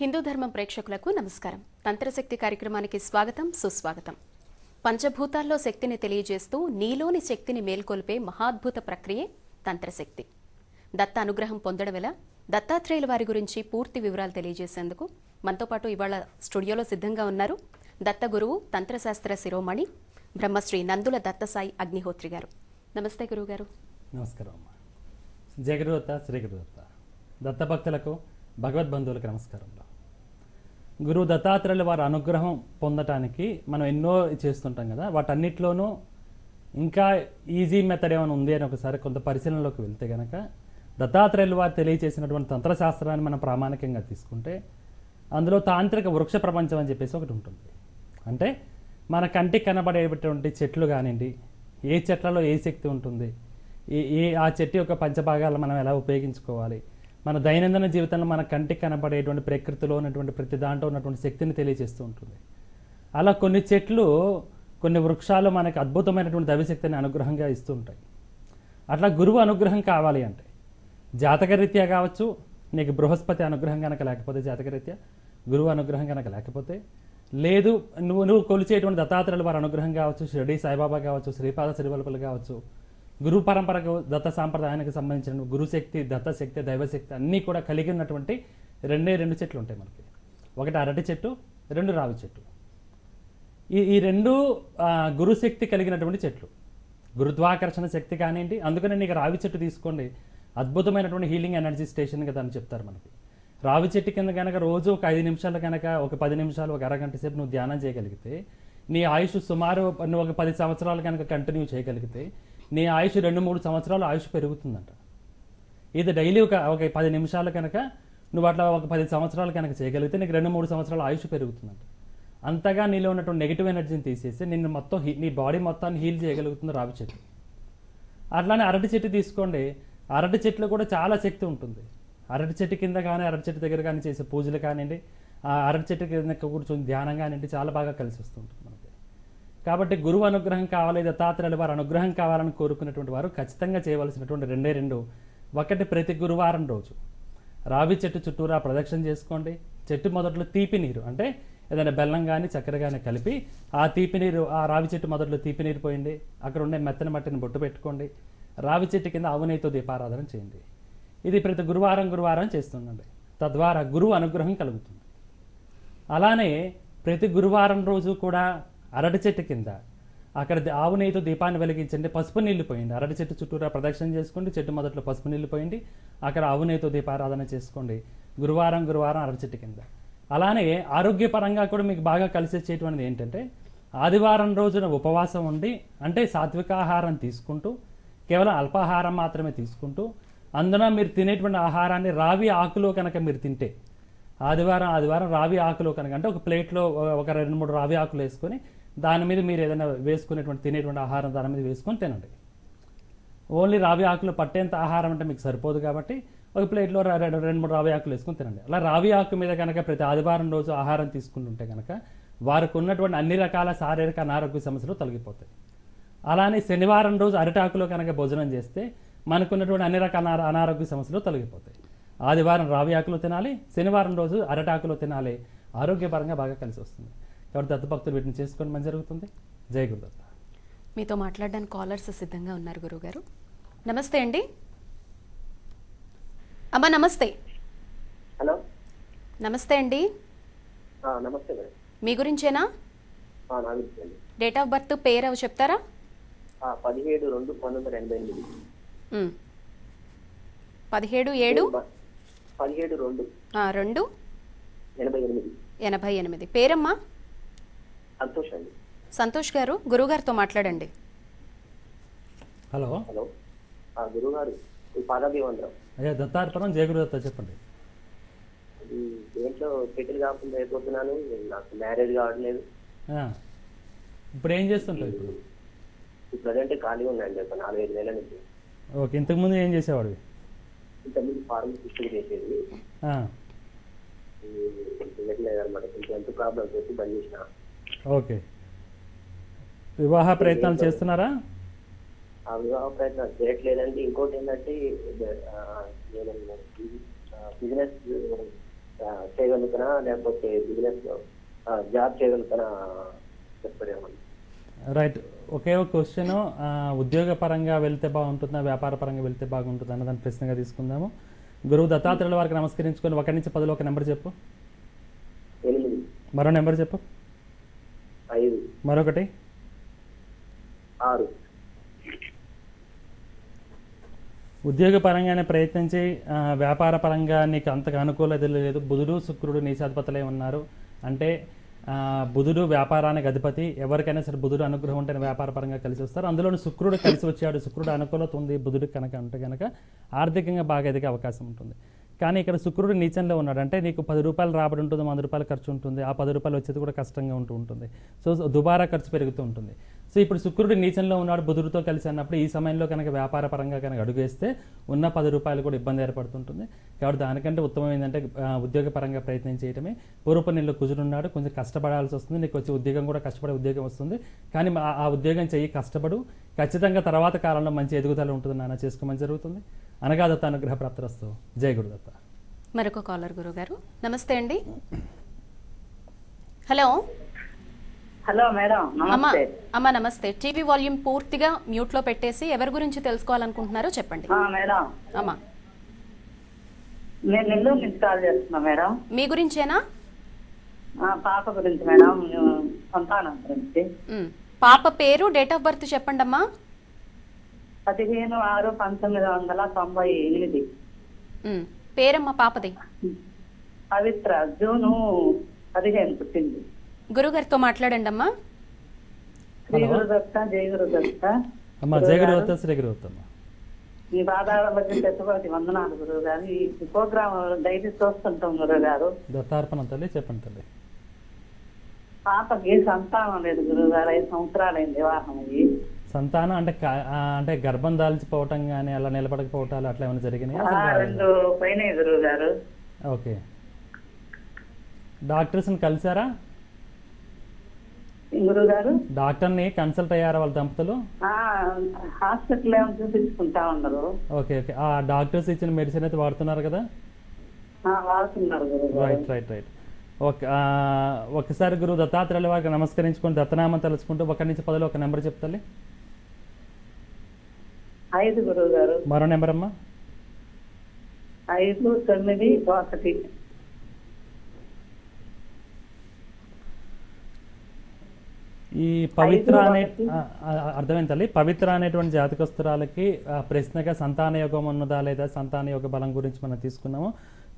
హిందూ ధర్మం ప్రేక్షకులకు నమస్కారం. తంత్రశక్తి కార్యక్రమానికి స్వాగతం సుస్వాగతం. పంచభూతాల్లో శక్తిని తెలియజేస్తూ నీలోని శక్తిని మేల్కొల్పే మహాద్భుత ప్రక్రియే తంత్రశక్తి. దత్త అనుగ్రహం పొందడం వల్ల దత్తాత్రేయుల వారి గురించి పూర్తి వివరాలు తెలియజేసేందుకు మనతో పాటు ఇవాళ స్టూడియోలో సిద్ధంగా ఉన్నారు దత్త గురువు తంత్రశాస్త్ర శిరోమణి బ్రహ్మశ్రీ నందుల దత్తసాయి అగ్నిహోత్రి గారు. నమస్తే గురువు గారు నమస్కారం జగరుదత్త శ్రీగురుదత్త దత్తభక్తులకు భగవద్బంధువులకు నమస్కారంలో గురువు దత్తాత్రేయుల వారి అనుగ్రహం పొందటానికి మనం ఎన్నో చేస్తుంటాం కదా వాటన్నిటిలోనూ ఇంకా ఈజీ మెథడ్ ఏమైనా ఉంది అని ఒకసారి కొంత పరిశీలనలోకి వెళ్తే గనక దత్తాత్రేయుల వారు తెలియచేసినటువంటి తంత్రశాస్త్రాన్ని మనం ప్రామాణికంగా తీసుకుంటే అందులో తాంత్రిక వృక్ష ప్రపంచం అని చెప్పేసి ఒకటి ఉంటుంది. అంటే మన కంటికి కనబడేటువంటి చెట్లు కానివ్వండి ఏ చెట్లలో ఏ శక్తి ఉంటుంది ఏ ఈ ఆ చెట్టు యొక్క పంచభాగాలు మనం ఎలా ఉపయోగించుకోవాలి? మన దైనందిన జీవితంలో మన కంటికి కనబడేటువంటి ప్రకృతిలో ఉన్నటువంటి ప్రతి దాంట్లో ఉన్నటువంటి శక్తిని తెలియజేస్తూ ఉంటుంది. అలా కొన్ని చెట్లు కొన్ని వృక్షాలు మనకు అద్భుతమైనటువంటి దవిశక్తిని అనుగ్రహంగా ఇస్తూ ఉంటాయి. అట్లా గురువు అనుగ్రహం కావాలి అంటే జాతకరీత్యా కావచ్చు నీకు బృహస్పతి అనుగ్రహం కనుక లేకపోతే జాతకరీత్యా గురువు అనుగ్రహం కనుక లేకపోతే లేదు నువ్వు నువ్వు కొలిచేటువంటి దత్తాత్రేయుల వారి అనుగ్రహం కావచ్చు షిరిడి సాయిబాబా కావచ్చు శ్రీపాద శ్రీవల్పలు కావచ్చు గురు పరంపరకు దత్త సాంప్రదాయానికి సంబంధించిన గురుశక్తి దత్తశక్తి దైవశక్తి అన్నీ కూడా కలిగి ఉన్నటువంటి రెండే రెండు చెట్లు ఉంటాయి మనకి. ఒకటి అరటి చెట్టు రెండు రావి చెట్టు. ఈ ఈ రెండు గురుశక్తి కలిగినటువంటి చెట్లు. గురుత్వాకర్షణ శక్తి కానివ్వండి అందుకనే నీకు రావి చెట్టు తీసుకోండి. అద్భుతమైనటువంటి హీలింగ్ ఎనర్జీ స్టేషన్ కదా అని చెప్తారు మనకి. రావి చెట్టు కింద కనుక రోజు ఒక ఐదు నిమిషాలు కనుక ఒక పది నిమిషాలు ఒక అరగంట సేపు నువ్వు ధ్యానం చేయగలిగితే నీ ఆయుష్ సుమారు నువ్వు ఒక పది సంవత్సరాలు కనుక కంటిన్యూ చేయగలిగితే నీ ఆయుష్ రెండు మూడు సంవత్సరాలు ఆయుష్ పెరుగుతుందంట. ఇది డైలీ ఒక ఒక పది నిమిషాలు కనుక నువ్వు అట్లా ఒక పది సంవత్సరాలు కనుక చేయగలిగితే నీకు రెండు మూడు సంవత్సరాలు ఆయుష్ పెరుగుతుందంట. అంతగా నీలో ఉన్నటువంటి నెగిటివ్ ఎనర్జీని తీసేసి నిన్ను మొత్తం హీ- నీ బాడీ మొత్తాన్ని హీల్ చేయగలుగుతుంది రావి చెట్టు. అట్లానే అరటి చెట్టు తీసుకోండి. అరటి చెట్లు కూడా చాలా శక్తి ఉంటుంది. అరటి చెట్టు కింద కానీ అరటి చెట్టు దగ్గర కానీ చేసే పూజలు కానివ్వండి ఆ అరటి చెట్టు కింద కూర్చొని ధ్యానం కానివ్వండి చాలా బాగా కలిసి వస్తుంటుంది. కాబట్టి గురువు అనుగ్రహం కావాలి దత్తాత్రేయుల వారి అనుగ్రహం కావాలని కోరుకున్నటువంటి వారు ఖచ్చితంగా చేయవలసినటువంటి రెండే రెండు. ఒకటి ప్రతి గురువారం రోజు. రావి చెట్టు చుట్టూరా ప్రదక్షిణ చేసుకోండి. చెట్టు మొదట్లో తీపి నీరు అంటే ఏదైనా బెల్లం కానీ చక్కెర కానీ కలిపి ఆ తీపి నీరు ఆ రావి చెట్టు మొదట్లో తీపి నీరు పోయింది అక్కడ ఉండే మెత్తని మట్టిని బొట్టు పెట్టుకోండి. రావి చెట్టు కింద ఆవునేతో దీపారాధన చేయండి. ఇది ప్రతి గురువారం గురువారం చేస్తుండండి తద్వారా గురువు అనుగ్రహం కలుగుతుంది. అలానే ప్రతి గురువారం రోజు కూడా అరటి చెట్టు కింద. అక్కడ ఆవు నెయ్యితో దీపాన్ని వెలిగించండి. పసుపు నీళ్ళు పోయండి. అరటి చెట్టు చుట్టూరా ప్రదక్షిణ చేసుకోండి. చెట్టు మొదట్లో పసుపు నీళ్ళు పోయండి. అక్కడ ఆవు నెయ్యితో దీపారాధన చేసుకోండి. గురువారం గురువారం అరటి చెట్టు కింద. అలానే ఆరోగ్యపరంగా కూడా మీకు బాగా కలిసేసేటువంటిది ఏంటంటే ఆదివారం రోజున ఉపవాసం ఉండి అంటే సాత్వికాహారం తీసుకుంటూ కేవలం అల్పాహారం మాత్రమే తీసుకుంటూ అందున మీరు తినేటువంటి ఆహారాన్ని రావి ఆకులో కనుక మీరు తింటే ఆదివారం ఆదివారం రావి ఆకులు కనుక అంటే ఒక ప్లేట్లో ఒక రెండు మూడు రావి ఆకులు వేసుకొని దాని మీద మీరు ఏదైనా వేసుకునేటువంటి తినేటువంటి ఆహారం దాని మీద వేసుకొని తినండి. ఓన్లీ రావి ఆకులు పట్టేంత ఆహారం అంటే మీకు సరిపోదు కాబట్టి ఒక ప్లేట్లో రెండు రెండు మూడు రావి ఆకులు వేసుకొని తినండి. అలా రావి ఆకు మీద కనుక ప్రతి ఆదివారం రోజు ఆహారం తీసుకుంటుంటే కనుక వారికి ఉన్నటువంటి అన్ని రకాల శారీరక అనారోగ్య సమస్యలు తొలగిపోతాయి. అలానే శనివారం రోజు అరిటాకులో కనుక భోజనం చేస్తే మనకున్నటువంటి అన్ని రకాల అనారోగ్య సమస్యలు తొలగిపోతాయి. ఆదివారం రావి ఆకులు తినాలి శనివారం రోజు అరటాకులు తినాలి. ఆరోగ్యపరంగా బాగా కలిసి వస్తుంది. కాబట్టి దత్తభక్తులు వీటిని చేసుకొని మంచి జరుగుతుంది? జై గురుదత్త. మీతో మాట్లాడడానికి కాలర్స్ సిద్ధంగా ఉన్నారు గురుగారు. నమస్తే అండి. అమ్మా నమస్తే. హలో. నమస్తే అండి. ఆ, నమస్తే మీ గురించేనా? డేట్ ఆఫ్ బర్త్ పేరు అవి చెప్తారా? ఆ, పదిహేడు రెండు పంతొమ్మిది ఎనభై ఎనిమిది. పదిహేడు ఏడు? పదిహేడు రెండు. ఆ, రెండు. ఎనభై ఎనిమిది. ఎనభై ఎనిమిది. పేరమ్మా? సంతోష్ అండి సంతోష్ గారు గురుగారితో మాట్లాడండి హలో హలో ఈ పాదాభివంతరం అయ్యా దత్తార్పణం జయ గురుదత్త చెప్పండి ఈ దేంట్లో సెటిల్ కాకుండా అయిపోతున్నాను నాకు మ్యారేజ్ కావట్లేదు ఆ. ఇప్పుడు ఏం చేస్తుంటావు ఇప్పుడు ప్రజెంట్ ఖాళీ ఉందండి ఒక నాలుగైదు నెలల నుంచి ఓకే ఇంతకుముందు ఏం చేసేవాడివి ఇంతకుముందు ఫార్మసిస్ట్ చేసేది ఆ. చేయట్లేదు అనమాట కొంచెం హెల్త్ ప్రాబ్లమ్స్ వచ్చి బంద్ చేసిన ఓకే. వివాహ ప్రయత్నాలు చేస్తున్నారా? ఆ వివాహ ప్రయత్నం చేయట్లేదండి. ఇంకోటి ఏంటంటే నేను బిజినెస్ చేయగలుగుతానా? లేకపోతే బిజినెస్ జాబ్ చేయగలుగుతానా? చెప్పడేమని రైట్. ఒకే ఒక క్వశ్చన్. ఉద్యోగపరంగా వెళ్తే బాగుంటుందా? వ్యాపార పరంగా వెళ్తే బాగుంటుందా? అన్న దాని ప్రశ్నగా తీసుకుందాము. గురువు దత్తాత్రేయుల వారికి నమస్కరించుకొని ఒకటి నుంచి పదిలో ఒక నెంబర్ చెప్పు. మరో నెంబర్ చెప్పు. ఐదు. మరొకటి? ఆరు. ఉద్యోగ పరంగానే ప్రయత్నించి వ్యాపార పరంగా నీకు అంతగా అనుకూలత లేదు. బుధుడు శుక్రుడు నీచాధిపతులే ఉన్నారు. అంటే బుధుడు వ్యాపారానికి అధిపతి. ఎవరికైనా సరే బుధుడు అనుగ్రహం ఉంటే వ్యాపార పరంగా కలిసి వస్తారు. అందులోని శుక్రుడు కలిసి వచ్చాడు. శుక్రుడు అనుకూలత ఉంది. బుధుడు కనుక అంటే కనుక ఆర్థికంగా బాగా ఎదిగే అవకాశం ఉంటుంది. కానీ ఇక్కడ శుక్రుడు నీచంలో ఉన్నాడు. అంటే నీకు పది రూపాయలు రాబడి ఉంటుంది వంద రూపాయలు ఖర్చు ఉంటుంది. ఆ పది రూపాయలు వచ్చేది కూడా కష్టంగా ఉంటూ ఉంటుంది. సో దుబారా ఖర్చు పెరుగుతూ ఉంటుంది. సో ఇప్పుడు శుక్రుడు నీచంలో ఉన్నాడు బుధుడితో కలిసి అన్నప్పుడు ఈ సమయంలో కనుక వ్యాపార పరంగా కనుక అడుగు వేస్తే ఉన్న పది రూపాయలు కూడా ఇబ్బంది ఏర్పడుతుంటుంది. కాబట్టి దానికంటే ఉత్తమం ఏంటంటే ఉద్యోగపరంగా ప్రయత్నం చేయడమే పూర్వపు నెలలో కుజుడున్నాడు కొంచెం కష్టపడాల్సి వస్తుంది. నీకు వచ్చే ఉద్యోగం కూడా కష్టపడే ఉద్యోగం వస్తుంది. కానీ ఆ ఉద్యోగం చెయ్యి కష్టపడు. ఖచ్చితంగా తర్వాత కాలంలో మంచి ఎదుగుదల ఉంటుంది నాన్న చేసుకోమని జరుగుతుంది. అనగా దత్త అనుగ్రహ ప్రాప్తిరస్తు జయ గురుదత్త. మరొక కాలర్ గురువు గారు నమస్తే అండి. హలో. హలో మేడం అమ్మా నమస్తే. అమ్మా నమస్తే. టీవీ వాల్యూమ్ పూర్తిగా మ్యూట్లో పెట్టేసి ఎవరి గురించి తెలుసుకోవాలనుకుంటున్నారో చెప్పండి. ఆ, మేడం. అమ్మా. నేను నెల్లూరు నుంచి కాల్ చేస్తున్నా మేడం. మీ గురించేనా? ఆ, పాప గురించి మేడం సంతానం గురించి. పాప పేరు డేట్ ఆఫ్ బర్త్ చెప్పండి అమ్మా పదిహేను ఆరు పంతొమ్మిది వందల తొంభై ఎనిమిది. పేరమ్మ పాపది. పవిత్ర జూను పదిహేను పుట్టింది. గురుగారితో మాట్లాడండి అమ్మా శ్రీ గురుదత్త జయ గురుదత్త. అమ్మా జయ గురుదత్త శ్రీ గురుదత్త అమ్మా మీ బాధాలకి పెట్టుకోటి వందనాలు గురువు గారు ఈ ప్రోగ్రామ్ డైలీ చూస్తుంటాం గురువు గారు దత్తార్పణ తల్లి చెప్పండి తల్లి. పాపకి సంతానం లేదు గురువు గారు ఐదు సంవత్సరాలైంది వివాహం అయ్యి. సంతానం అంటే అంటే గర్భం దాల్చిపోవటం కానీ అలా నిలబడకపోవటాలు అట్లా ఏమైనా జరిగినాయి? ఓకే. డాక్టర్స్ని కలిసారా డాక్టర్ని కన్సల్ట్ అయ్యారా వాళ్ళ దంపతులు? హాస్పిటల్ ఏమో చూపించుకుంటా ఉన్నారు. Okay okay. ఆ డాక్టర్స్ ఇచ్చిన మెడిసిన్ అయితే వాడుతున్నారు కదా? Right right right. ఓకే ఒకసారి గురువు దత్తాత్రేయుల వారికి నమస్కరించుకొని దత్తనామం తలుచుకుంటూ ఒకటి నుంచి పదిలో ఒక నెంబర్ చెప్తాలి ఐదు గురువు గారు. మరో నెంబర్ అమ్మా ఐదు తొమ్మిది ఒకటి. ఈ పవిత్ర అనే అర్థమైంది తల్లి. పవిత్ర అనేటువంటి జాతకస్తురాలకి ప్రశ్నగా సంతాన యోగం ఉన్నదా లేదా సంతాన యోగ బలం గురించి మనం తీసుకున్నాము.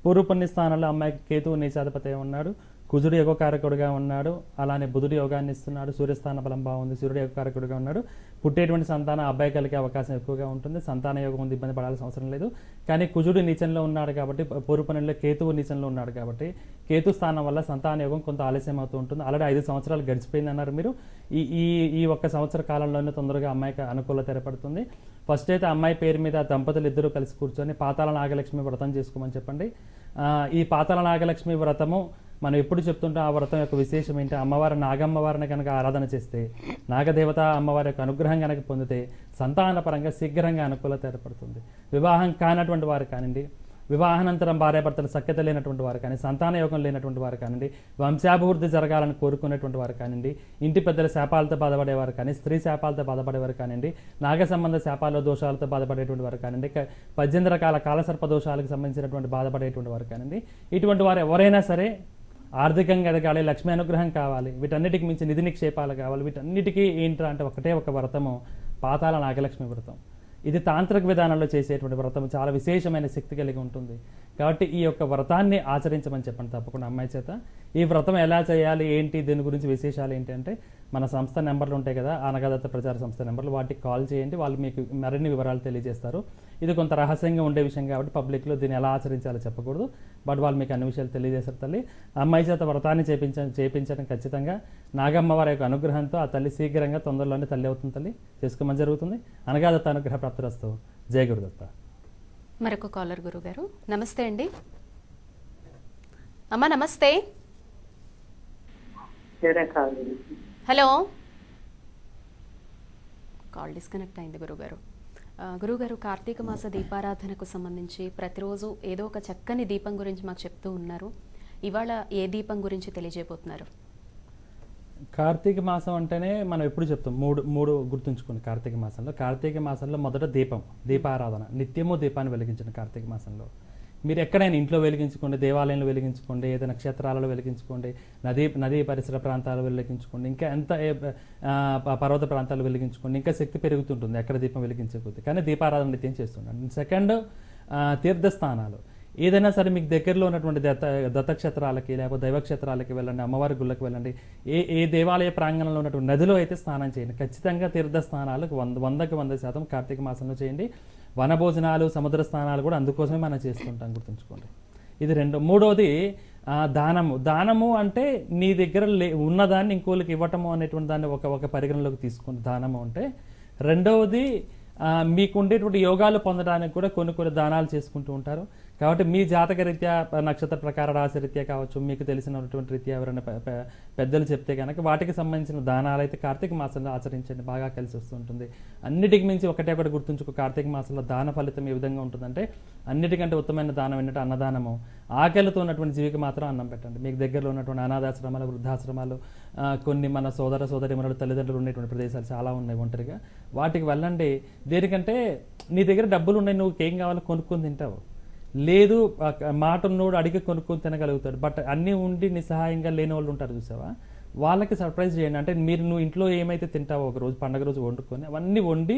పూర్వపుణ్య స్థానంలో అమ్మాయికి కేతువు నీచాధిపతి ఉన్నాడు. కుజుడు యోగకారకుడుగా ఉన్నాడు. అలానే బుధుడు యోగాన్ని ఇస్తున్నాడు. సూర్యస్థాన బలం బాగుంది. సూర్యుడు యోగకారకుడుగా ఉన్నాడు. పుట్టేటువంటి సంతానం అబ్బాయి కలిగే అవకాశం ఎక్కువగా ఉంటుంది. సంతాన యోగం ఉంది. ఇబ్బంది పడాల్సిన అవసరం లేదు. కానీ కుజుడు నీచంలో ఉన్నాడు కాబట్టి పూర్వపుణ్యంలో కేతువు నీచంలో ఉన్నాడు కాబట్టి కేతు స్థానం వల్ల సంతాన యోగం కొంత ఆలస్యం అవుతూ ఉంటుంది. ఆల్రెడీ ఐదు సంవత్సరాలు గడిచిపోయింది అన్నారు మీరు. ఈ ఈ ఈ ఒక్క సంవత్సర కాలంలోనే తొందరగా అమ్మాయికి అనుకూలత ఏర్పడుతుంది. ఫస్ట్ అయితే అమ్మాయి పేరు మీద దంపతులు ఇద్దరు కలిసి కూర్చొని పాతాల నాగలక్ష్మి వ్రతం చేసుకోమని చెప్పండి. ఈ పాతాళ నాగలక్ష్మి వ్రతము మనం ఎప్పుడు చెప్తుంటాం ఆ వ్రతం యొక్క విశేషం ఏంటి? అమ్మవారి నాగమ్మవారిని కనుక ఆరాధన చేస్తే నాగదేవత అమ్మవారి యొక్క అనుగ్రహం కనుక పొందితే సంతాన పరంగా శీఘ్రంగా అనుకూలత ఏర్పడుతుంది. వివాహం కానటువంటి వారు కానివ్వండి వివాహానంతరం భార్యాభర్తలు సఖ్యత లేనటువంటి వారు కానీ సంతాన యోగం లేనటువంటి వారు కానివ్వండి వంశాభివృద్ధి జరగాలని కోరుకునేటువంటి వారు కానివ్వండి ఇంటి పెద్దల శాపాలతో బాధపడేవారు కానీ స్త్రీ శాపాలతో బాధపడేవారు కానివ్వండి నాగ సంబంధ శాపాల దోషాలతో బాధపడేటువంటి వారు కానివ్వండి పద్దెనిమిది రకాల కాలసర్ప దోషాలకు సంబంధించినటువంటి బాధపడేటువంటి వారు కానివ్వండి ఇటువంటి వారు ఎవరైనా సరే ఆర్థికంగా ఎదగాలి లక్ష్మీ అనుగ్రహం కావాలి వీటన్నిటికి మించి నిధి నిక్షేపాలు కావాలి వీటన్నిటికీ ఏంట్రా అంటే ఒకటే ఒక వ్రతము పాతాల నాగలక్ష్మి వ్రతం. ఇది తాంత్రిక విధానంలో చేసేటువంటి వ్రతం చాలా విశేషమైన శక్తి కలిగి ఉంటుంది. కాబట్టి ఈ యొక్క వ్రతాన్ని ఆచరించమని చెప్పండి తప్పకుండా అమ్మాయి చేత. ఈ వ్రతం ఎలా చేయాలి ఏంటి దీని గురించి విశేషాలు ఏంటి అంటే మన సంస్థ నెంబర్లు ఉంటాయి కదా అనగదత్త ప్రచార సంస్థ నెంబర్లు వాటికి కాల్ చేయండి వాళ్ళు మీకు మరిన్ని వివరాలు తెలియజేస్తారు. ఇది కొంత రహస్యంగా ఉండే విషయం కాబట్టి పబ్లిక్లో దీన్ని ఎలా ఆచరించాలో చెప్పకూడదు. బట్ వాళ్ళు మీకు అన్ని విషయాలు తెలియజేస్తారు తల్లి. అమ్మాయి చేత వ్రతాన్ని చేపించ చేపించడం ఖచ్చితంగా. నాగమ్మవారి యొక్క అనుగ్రహంతో ఆ తల్లి శీఘ్రంగా తొందరలోనే తల్లి అవుతుంది తల్లి. చేసుకోమని జరుగుతుంది. అనగాదత్త అనుగ్రహ ప్రాప్తిరస్తు. జయ గురుదత్త. మరొక కాలర్ గురువు గారు నమస్తే అండి. అమ్మా నమస్తే. వేరే హలో. కాల్ డిస్కనెక్ట్ అయింది గురుగారు. గురుగారు కార్తీక మాస దీపారాధనకు సంబంధించి ప్రతిరోజు ఏదో ఒక చక్కని దీపం గురించి మాకు చెప్తూ ఉన్నారు. ఇవాళ ఏ దీపం గురించి తెలియజేయబోతున్నారు? కార్తీక మాసం అంటేనే మనం ఎప్పుడు చెప్తాం? మూడు మూడు గుర్తుంచుకోండి కార్తీక మాసంలో. కార్తీక మాసంలో మొదట దీపం దీపారాధన. నిత్యము దీపాన్ని వెలిగించిన కార్తీక మాసంలో. మీరు ఎక్కడైనా ఇంట్లో వెలిగించుకోండి దేవాలయంలో వెలిగించుకోండి ఏదైనా క్షేత్రాలలో వెలిగించుకోండి నదీ నదీ పరిసర ప్రాంతాలు వెలిగించుకోండి ఇంకా ఎంత ప- పర్వత ప్రాంతాలు వెలిగించుకోండి ఇంకా శక్తి పెరుగుతుంటుంది ఎక్కడ దీపం వెలిగించకపోతే కానీ దీపారాధన నిత్యం చేస్తుండండి? సెకండ్ తీర్థస్థానాలు. ఏదైనా సరే మీకు దగ్గరలో ఉన్నటువంటి దత్త దత్తక్షేత్రాలకి లేకపోతే దైవక్షేత్రాలకి వెళ్ళండి అమ్మవారి గుళ్ళకి వెళ్ళండి ఏ ఏ దేవాలయ ప్రాంగణంలో ఉన్నటువంటి నదిలో అయితే స్నానం చేయండి. ఖచ్చితంగా తీర్థ స్నానాలు వంద వందకి వంద శాతం కార్తీక మాసంలో చేయండి. వనభోజనాలు సముద్ర స్నానాలు కూడా అందుకోసమే మనం చేస్తుంటాం గుర్తుంచుకోండి. ఇది రెండు. మూడోది దానము. దానము అంటే నీ దగ్గర లే ఉన్నదాన్ని ఇంకోళ్ళకి ఇవ్వటము అనేటువంటి దాన్ని ఒక ఒక పరిగణలోకి తీసుకుని దానము అంటే రెండవది మీకు ఉండేటువంటి యోగాలు పొందడానికి కూడా కొన్ని కొన్ని దానాలు చేసుకుంటూ ఉంటారు. కాబట్టి మీ జాతక రీత్యా నక్షత్ర ప్రకార రాశి రీత్యా కావచ్చు మీకు తెలిసినటువంటి రీత్యా ఎవరైనా పెద్దలు చెప్తే కనుక వాటికి సంబంధించిన దానాలు అయితే కార్తీక మాసంలో ఆచరించండి బాగా కలిసి వస్తుంటుంది. అన్నిటికి మించి ఒకటే ఒకటి గుర్తుంచుకో కార్తీక మాసంలో దాన ఫలితం ఏ విధంగా ఉంటుందంటే అన్నిటికంటే ఉత్తమమైన దానం ఏంటంటే అన్నదానము. ఆకలితో ఉన్నటువంటి జీవికి మాత్రం అన్నం పెట్టండి. మీకు దగ్గరలో ఉన్నటువంటి అనాథాశ్రమాలు వృద్ధాశ్రమాలు కొన్ని మన సోదర సోదరి తల్లిదండ్రులు ఉండేటువంటి ప్రదేశాలు చాలా ఉన్నాయి ఒంటరిగా. వాటికి వెళ్ళండి. దేనికంటే నీ దగ్గర డబ్బులు ఉన్నాయి నువ్వు ఏం కావాలో కొనుక్కొని తింటావు. లేదు మాట ఉన్నోడు అడిగి కొనుక్కొని తినగలుగుతాడు. బట్ అన్నీ ఉండి నిస్సహాయంగా లేని వాళ్ళు ఉంటారు చూసావా? వాళ్ళకి సర్ప్రైజ్ చేయండి. అంటే మీరు నువ్వు ఇంట్లో ఏమైతే తింటావో ఒక రోజు పండగ రోజు వండుకొని అవన్నీ వండి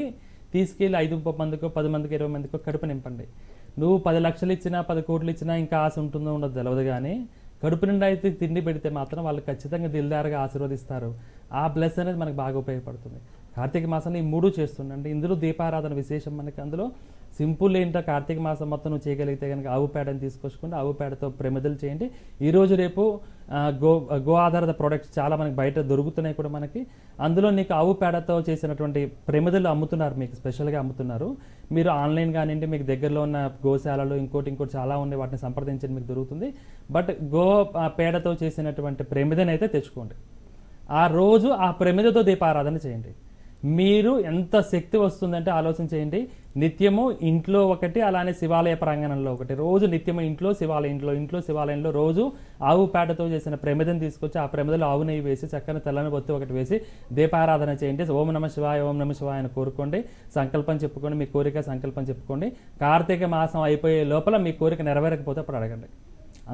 తీసుకెళ్ళి ఐదు ముప్పై మందికో పది మందికి ఇరవై మందికో కడుపు నింపండి. నువ్వు పది లక్షలు ఇచ్చినా పది కోట్లు ఇచ్చినా ఇంకా ఆశ ఉంటుందో ఉండదు తెలియదు కానీ కడుపు నిండా అయితే తిండి పెడితే మాత్రం వాళ్ళు ఖచ్చితంగా దిల్దారుగా ఆశీర్వదిస్తారు. ఆ బ్లెస్ అనేది మనకు బాగా ఉపయోగపడుతుంది. కార్తీక మాసంలో ఈ మూడు చేస్తుండండి. ఇందులో దీపారాధన విశేషం మనకి అందులో సింపుల్ ఏంటో? కార్తీక మాసం మొత్తం నువ్వు చేయగలిగితే కనుక ఆవు పేడని తీసుకొచ్చుకుంటే ఆవు పేడతో ప్రమిదలు చేయండి. ఈరోజు రేపు గో గో ఆధారిత ప్రోడక్ట్స్ చాలా మనకి బయట దొరుకుతున్నాయి కూడా మనకి. అందులో నీకు ఆవు పేడతో చేసినటువంటి ప్రమిదలు అమ్ముతున్నారు మీకు స్పెషల్గా అమ్ముతున్నారు. మీరు ఆన్లైన్ కానివ్వండి మీకు దగ్గరలో ఉన్న గోశాలలు ఇంకోటి ఇంకోటి చాలా ఉన్నాయి వాటిని సంప్రదించండి మీకు దొరుకుతుంది. బట్ గో పేడతో చేసినటువంటి ప్రమిదని అయితే తెచ్చుకోండి. ఆ రోజు ఆ ప్రమిదతో దీపారాధన చేయండి. మీరు ఎంత శక్తి వస్తుందంటే ఆలోచన చేయండి. నిత్యము ఇంట్లో ఒకటి అలానే శివాలయ ప్రాంగణంలో ఒకటి. రోజు నిత్యము ఇంట్లో శివాలయంలో ఇంట్లో శివాలయంలో రోజు ఆవు పేడతో చేసిన ప్రమిదం తీసుకొచ్చి ఆ ప్రమిదలో ఆవు నెయ్యి వేసి చక్కని తెల్లని బొత్తి ఒకటి వేసి దీపారాధన చేయండి. ఓం నమ శివాయ ఓం నమ శివాయ అని కోరుకోండి. సంకల్పం చెప్పుకోండి మీ కోరిక సంకల్పం చెప్పుకోండి. కార్తీక మాసం అయిపోయే లోపల మీ కోరిక నెరవేరకపోతే అప్పుడు అడగండి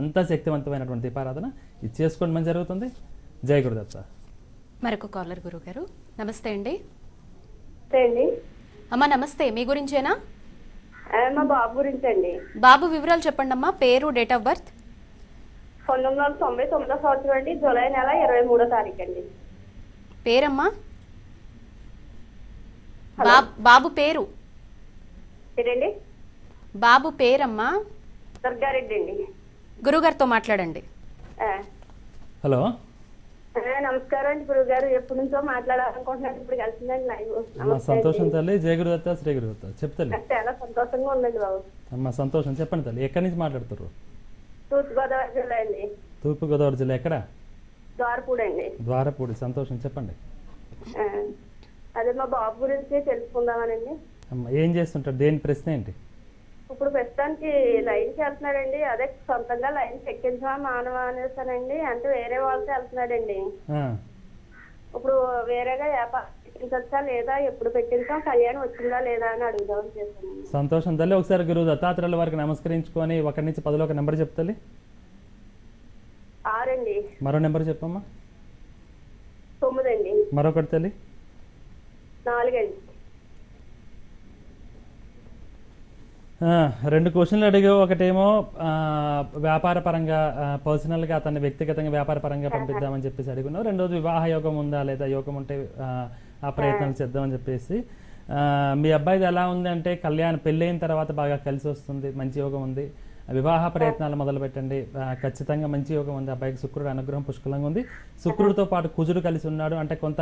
అంత శక్తివంతమైనటువంటి దీపారాధన ఇది చేసుకోండి మంచి జరుగుతుంది. జయ గురుదత్త. మరొక కాలర్ గురుగారు నమస్తే అండి. అండి. అమ్మ నమస్తే. మీ గురించేనా? మా బాబు గురించి అండి బాబు వివరాలు చెప్పండి అమ్మా పేరు డేట్ ఆఫ్ బర్త్? పంతొమ్మిది వందల తొంభై తొమ్మిదో సంవత్సరం అండి. జూలై నెల ఇరవై మూడో తారీఖు అండి పేరమ్మా బాబు పేరు? ఏంటండి? బాబు పేరమ్మా? దుర్గారెడ్డి అండి. గురుగారితో మాట్లాడండి. హలో. నమస్కారం అండి గురువు గారు ఎప్పటి నుంచో మాట్లాడాలనుకుంటున్నాను. ఇప్పుడు కలిసిందండి సంతోషం. తల్లి. జయ గురుదత్త శ్రీ నాకు చాలా సంతోషంగా ఉందండి బాబు. అమ్మ సంతోషం. చెప్పండి తల్లి. ఎక్కడి నుంచి మాట్లాడుతారు తూర్పుగోదావరి జిల్లా అండి. తూర్పుగోదావరి జిల్లా ఎక్కడ? ద్వారపూడి అండి. ద్వారపూడి. సంతోషం. చెప్పండి. అదే మా బాబు గురించి తెలుసుకుందామనండి. అమ్మ ఏం చేస్తుంటారు దేని ప్రశ్న ఏంటి? ఇప్పుడు ప్రస్తుతానికి లైన్కి వెళ్తున్నాడండి. అదే సొంతంగా లైన్ ఎక్కించమా మానవా అనేసానండి. అంటే వేరే వాళ్ళతో వెళ్తున్నాడండి. ఇప్పుడు వేరేగా వ్యాపారం పెట్టించచ్చా లేదా ఎప్పుడు పెట్టించాం కళ్యాణం వచ్చిందా లేదా అని అడుగుదామని చేశాను సంతోషం. తల్లి ఒకసారి గురువు దత్తాత్రేయుల వారికి నమస్కరించుకొని ఒకటి నుంచి పదిలో ఒక నెంబర్ చెప్తల్లి ఆరండి. మరో నెంబర్ చెప్పమ్మా. తొమ్మిదండి. మరొకటి తల్లి. నాలుగండి ఆ, రెండు క్వశ్చన్లు అడిగావు. ఒకటేమో వ్యాపార పరంగా పర్సనల్గా అతన్ని వ్యక్తిగతంగా వ్యాపార పరంగా పంపిద్దామని చెప్పేసి అడుగున్నావు. రెండోది వివాహ యోగం ఉందా లేదా? యోగం ఉంటే ఆ, ప్రయత్నాలు చేద్దామని చెప్పేసి. మీ అబ్బాయిది ఎలా ఉంది అంటే కళ్యాణ్ పెళ్ళైన తర్వాత బాగా కలిసి వస్తుంది మంచి యోగం ఉంది. వివాహ ప్రయత్నాలు మొదలు పెట్టండి ఖచ్చితంగా మంచి యోగం ఉంది. అబ్బాయికి శుక్రుడు అనుగ్రహం పుష్కలంగా ఉంది. శుక్రుడితో పాటు కుజుడు కలిసి ఉన్నాడు. అంటే కొంత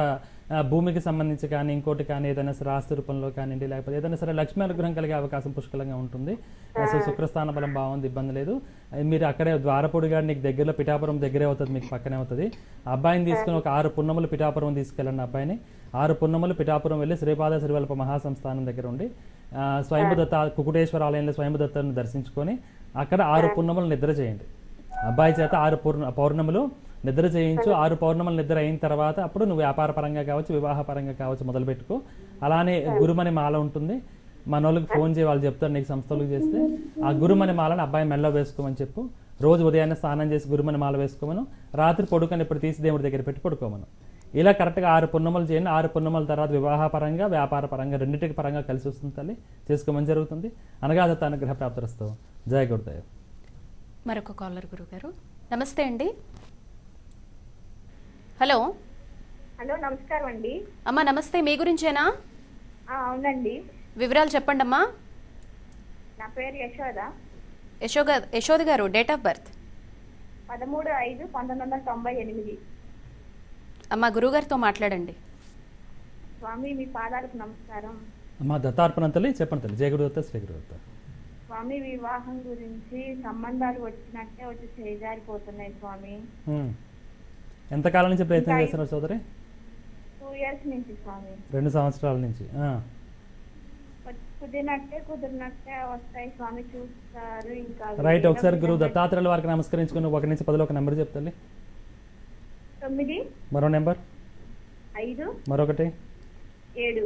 భూమికి సంబంధించి కానీ ఇంకోటి కానీ ఏదైనా సరే ఆస్తి రూపంలో కానివ్వండి లేకపోతే ఏదైనా సరే లక్ష్మీ అనుగ్రహం కలిగే అవకాశం పుష్కలంగా ఉంటుంది. సో శుక్రస్థాన బలం బాగుంది ఇబ్బంది లేదు. మీరు అక్కడే ద్వారపూడి గారు నీకు దగ్గరలో పిఠాపురం దగ్గరే అవుతుంది మీకు పక్కనే అవుతుంది. అబ్బాయిని తీసుకుని ఒక ఆరు పున్నములు పిఠాపురం తీసుకెళ్ళండి అబ్బాయిని. ఆరు పున్నములు పిఠాపురం వెళ్ళి శ్రీపాద శ్రీవల్ప మహాసంస్థానం దగ్గర ఉండి స్వయంభుదత్త కుకుటేశ్వర ఆలయంలో స్వయంభుదత్తను దర్శించుకొని అక్కడ ఆరు పూర్ణములు నిద్ర చేయండి. అబ్బాయి చేత ఆరు పూర్ణ పౌర్ణములు నిద్ర చేయించు ఆరు పౌర్ణములు నిద్ర అయిన తర్వాత అప్పుడు నువ్వు వ్యాపార పరంగా కావచ్చు వివాహ పరంగా కావచ్చు మొదలు పెట్టుకో అలానే గురుమని మాల ఉంటుంది. మన వాళ్ళకి ఫోన్ చేయి వాళ్ళు చెప్తారు నీకు సంస్థలకు చేస్తే. ఆ గురుమని మాలను అబ్బాయి మెల్ల వేసుకోమని చెప్పు. రోజు ఉదయాన్నే స్నానం చేసి గురుమని మాల వేసుకోమను. రాత్రి పడుకొని ఇప్పుడు తీసి దేవుడి దగ్గర పెట్టి పడుకోమను. ఇలా కరెక్ట్గా ఆరు పున్నములు చేయండి. ఆరు పున్నముల తర్వాత వివాహ పరంగా వ్యాపార పరంగా రెండింటికి పరంగా కలిసి వస్తుంది తల్లి. చేసుకోమని జరుగుతుంది. అనగా దత్త అనుగ్రహ ప్రాప్తిరస్తూ జయ గురుదేవ్. మరొక కాలర్ గురుగారు. నమస్తే అండి. హలో. హలో నమస్కారం అండి. అమ్మా నమస్తే. మీ గురించేనా? ఆ, అవునండి. వివరాలు చెప్పండి అమ్మా. నా పేరు యశోద. యశోగ యశోద గారు డేట్ ఆఫ్ బర్త్? పదమూడు ఐదు పంతొమ్మిది వందల తొంభై ఎనిమిది. అమ్మా గురుగారితో మాట్లాడండి. స్వామి మీ పాదాలకు నమస్కారం. మా దత్తార్పణ తల్లి చెప్పండి తల్లి. జయ గురుదత్త శ్రీ గురుదత్త. స్వామి వివాహం గురించి సంబంధాలు వచ్చినట్టే వచ్చి చేజారిపోతున్నాయి స్వామి. హ్మ్. ఎంతకాలం నుంచి ప్రయత్నం చేస్తున్నారు సోదరి? టూ ఇయర్స్ నుంచి స్వామి. రెండు సంవత్సరాల నుంచి కుదిరినట్టే కుదిరినట్టే వస్తాయి స్వామి చూస్తారు ఇంకా. రైట్ ఒకసారి గురువు దత్తాత్రేయుల వారికి నమస్కరించుకుని ఒక నుంచి పదిలో ఒక నెంబర్ చెప్తాలి. తొమ్మిది మరో నెంబర్. ఐదు మరొకటి. ఏడు.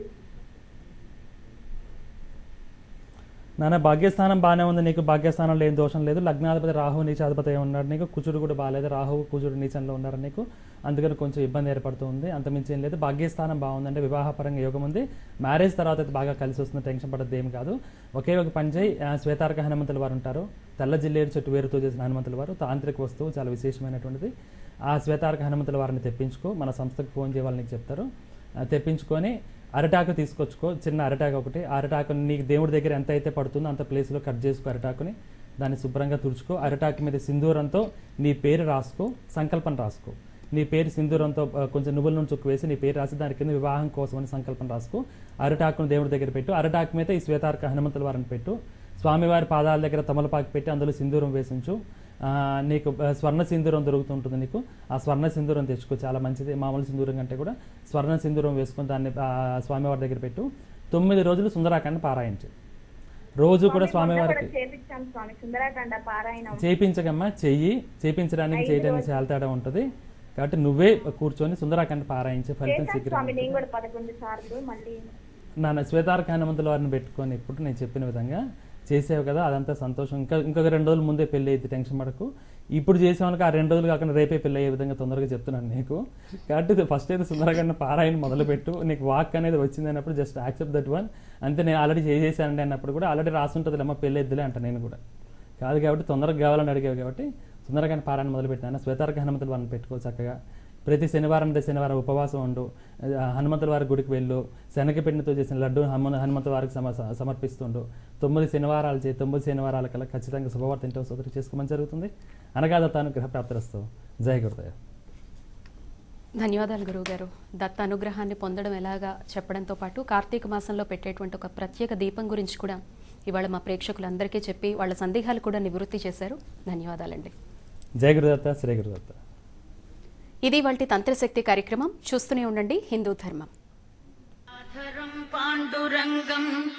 నాన్న భాగ్యస్థానం బాగానే ఉంది. నీకు భాగ్యస్థానం లేని దోషం లేదు. లగ్నాధిపతి రాహు నీచాధిపతి ఉన్నాడు నీకు. కుచుడు కూడా బాగాలేదు రాహు కుజుడు నీచంలో ఉన్నారు నీకు. అందుకని కొంచెం ఇబ్బంది ఏర్పడుతుంది అంత మించి ఏం లేదు. భాగ్యస్థానం బాగుందంటే వివాహపరంగా యోగం ఉంది. మ్యారేజ్ తర్వాత అయితే బాగా కలిసి వస్తుంది. టెన్షన్ పడద్దు ఏం కాదు. ఒకే ఒక పని చేయి. శ్వేతార్క హనుమంతుల వారు ఉంటారు. తెల్ల జిల్లేరు చెట్టు వేరుతో చేసిన హనుమంతుల వారు. తాంత్రిక వస్తువు చాలా విశేషమైనటువంటిది. ఆ శ్వేతార్క హనుమంతుల వారిని తెప్పించుకో మన సంస్థకు ఫోన్ చేయాలని నీకు చెప్తారు. తెప్పించుకొని అరటాకు తీసుకొచ్చుకో చిన్న అరటాకు ఒకటి. అరటాకుని నీకు దేవుడి దగ్గర ఎంత అయితే పడుతుందో అంత ప్లేస్లో కట్ చేసుకో అరటాకుని. దాన్ని శుభ్రంగా తుడుచుకో. అరటాకు మీద సింధూరంతో నీ పేరు రాసుకో సంకల్పం రాసుకో. నీ పేరు సింధూరంతో కొంచెం నువ్వుల నుంచి చుక్కు వేసి నీ పేరు రాసి దాని కింద వివాహం కోసం అని సంకల్పం రాసుకో. అరటాకును దేవుడి దగ్గర పెట్టు. అరటాకు మీద ఈ శ్వేతార్క హనుమంతుల వారిని పెట్టు. స్వామివారి పాదాల దగ్గర తమలపాకు పెట్టి అందులో సింధూరం వేసించు. నీకు స్వర్ణ సింధూరం దొరుకుతుంటుంది నీకు. ఆ స్వర్ణ సింధూరం తెచ్చుకో చాలా మంచిది. మామూలు సింధూరం కంటే కూడా స్వర్ణ సింధూరం వేసుకొని దాన్ని స్వామివారి దగ్గర పెట్టు. తొమ్మిది రోజులు సుందరాకాండ పారాయించు. రోజు కూడా స్వామివారికి చేయించగమ్మా చెయ్యి. చేయించడానికి చేయడానికి చాలా తేడా ఉంటుంది. కాబట్టి నువ్వే కూర్చొని సుందరాకాండ పారాయించే ఫలితం శీఘ్రం నాన్న శ్వేతార్క హనుమంతుల వారిని పెట్టుకొని ఇప్పుడు నేను చెప్పిన విధంగా చేసావు కదా అదంతా సంతోషం. ఇంకా ఇంకొక రెండు రోజుల ముందే పెళ్ళి అయితే టెన్షన్ పడకు. ఇప్పుడు చేసేవానికి ఆ రెండు రోజులు కాకుండా రేపే పెళ్ళి అయ్యే విధంగా తొందరగా చెప్తున్నాను నీకు. కాబట్టి ఫస్ట్ అయితే సుందరకాండ పారాయణ మొదలుపెట్టు. నీకు వాక్ అనేది వచ్చింది అన్నప్పుడు జస్ట్ యాక్సెప్ట్ దట్ వన్ అంతే నేను ఆల్రెడీ చేసేసానండి అన్నప్పుడు కూడా ఆల్రెడీ రాసుంటుంది అమ్మ పెళ్ళి ఎద్దులే అంట నేను కూడా. కాదు కాబట్టి తొందరగా కావాలని అడిగావు కాబట్టి సుందరకాండ పారాయణ మొదలు పెట్టాను శ్వేతార్క హనుమంతుల వారిని పెట్టుకో చక్కగా. ప్రతి శనివారం అంటే శనివారం ఉపవాసం ఉండు. హనుమంతుల వారి గుడికి వెళ్ళు. శనగపిండితో చేసిన లడ్డు హనుమ హనుమంత వారికి సమ సమర్పిస్తుండు. తొమ్మిది శనివారాలు చేయి తొమ్మిది శనివారాల కల్లా ఖచ్చితంగా శుభవార్త ఇంటో సోదరి చేసుకోమని జరుగుతుంది. అనగా దత్తాను గ్రహ ప్రాప్తిరస్తూ. జయ గురుదయ. ధన్యవాదాలు గురువుగారు. దత్త అనుగ్రహాన్ని పొందడం ఎలాగా చెప్పడంతో పాటు కార్తీక మాసంలో పెట్టేటువంటి ఒక ప్రత్యేక దీపం గురించి కూడా ఇవాళ మా ప్రేక్షకులందరికీ చెప్పి వాళ్ళ సందేహాలు కూడా నివృత్తి చేశారు. ధన్యవాదాలండి. జయ గురుదత్త శ్రీ గురుదత్త. ఇది వంటి తంత్రశక్తి కార్యక్రమం. చూస్తూనే ఉండండి. హిందూ ధర్మం. పాండురంగం